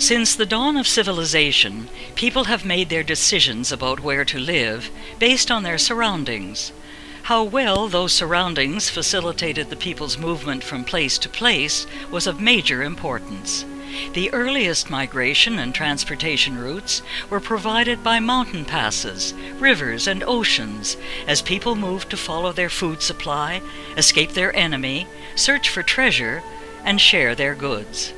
Since the dawn of civilization, people have made their decisions about where to live based on their surroundings. How well those surroundings facilitated the people's movement from place to place was of major importance. The earliest migration and transportation routes were provided by mountain passes, rivers, and oceans as people moved to follow their food supply, escape their enemy, search for treasure, and share their goods.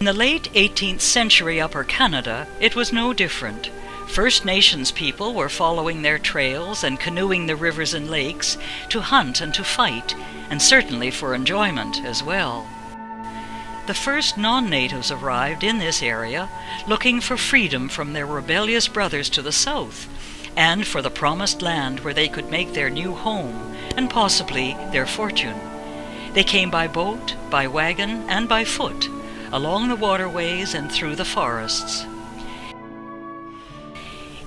In the late 18th century Upper Canada, it was no different. First Nations people were following their trails and canoeing the rivers and lakes to hunt and to fight, and certainly for enjoyment as well. The first non-natives arrived in this area looking for freedom from their rebellious brothers to the south, and for the promised land where they could make their new home and possibly their fortune. They came by boat, by wagon, and by foot, along the waterways and through the forests.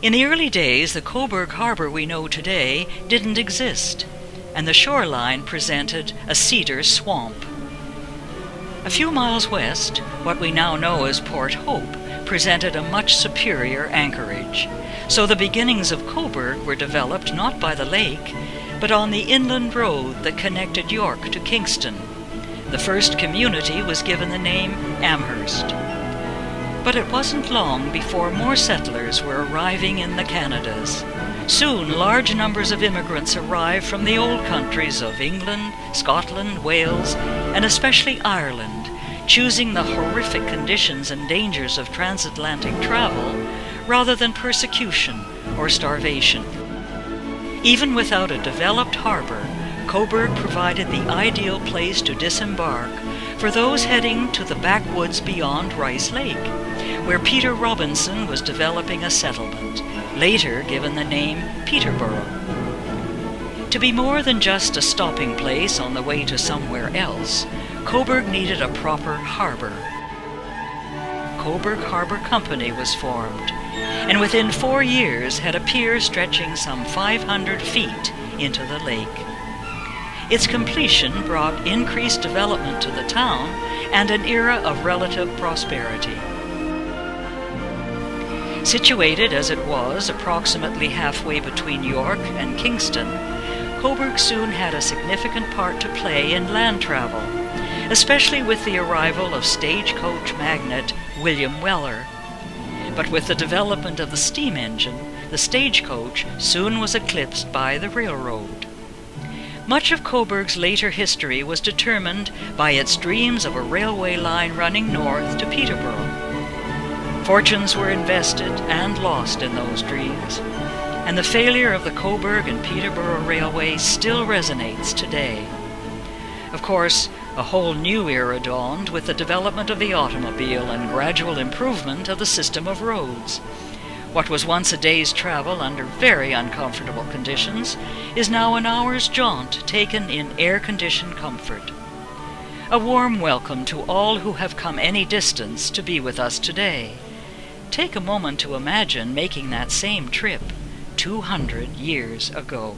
In the early days, the Cobourg Harbor we know today didn't exist, and the shoreline presented a cedar swamp. A few miles west, what we now know as Port Hope presented a much superior anchorage. So the beginnings of Cobourg were developed not by the lake, but on the inland road that connected York to Kingston. The first community was given the name Amherst. But it wasn't long before more settlers were arriving in the Canadas. Soon large numbers of immigrants arrived from the old countries of England, Scotland, Wales, and especially Ireland, choosing the horrific conditions and dangers of transatlantic travel rather than persecution or starvation. Even without a developed harbor, Cobourg provided the ideal place to disembark for those heading to the backwoods beyond Rice Lake, where Peter Robinson was developing a settlement, later given the name Peterborough. To be more than just a stopping place on the way to somewhere else, Cobourg needed a proper harbor. Cobourg Harbor Company was formed, and within four years had a pier stretching some 500 feet into the lake. Its completion brought increased development to the town and an era of relative prosperity. Situated as it was approximately halfway between York and Kingston, Cobourg soon had a significant part to play in land travel, especially with the arrival of stagecoach magnate William Weller. But with the development of the steam engine, the stagecoach soon was eclipsed by the railroad. Much of Cobourg's later history was determined by its dreams of a railway line running north to Peterborough. Fortunes were invested and lost in those dreams, and the failure of the Cobourg and Peterborough Railway still resonates today. Of course, a whole new era dawned with the development of the automobile and gradual improvement of the system of roads. What was once a day's travel under very uncomfortable conditions is now an hour's jaunt taken in air-conditioned comfort. A warm welcome to all who have come any distance to be with us today. Take a moment to imagine making that same trip 200 years ago.